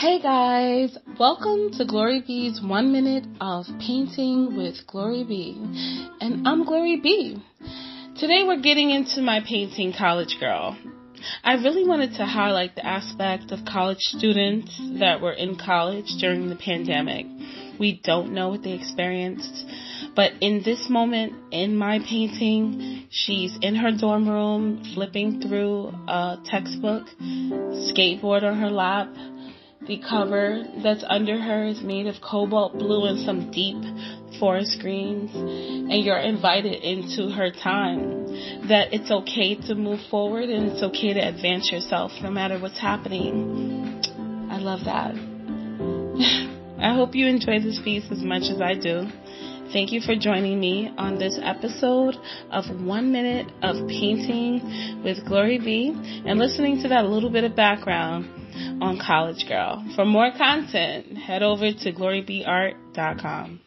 Hey guys, welcome to Glori B's one minute of painting with Glori B. And I'm Glori B. Today we're getting into my painting College Girl. I really wanted to highlight the aspect of college students that were in college during the pandemic. We don't know what they experienced, but in this moment in my painting, she's in her dorm room flipping through a textbook, skateboard on her lap, the cover that's under her is made of cobalt blue and some deep forest greens, and you're invited into her time. That it's okay to move forward and it's okay to advance yourself no matter what's happening. I love that. I hope you enjoy this piece as much as I do. Thank you for joining me on this episode of One Minute of Painting with Glori B and listening to that little bit of background on College Girl. For more content, head over to glorybeart.com.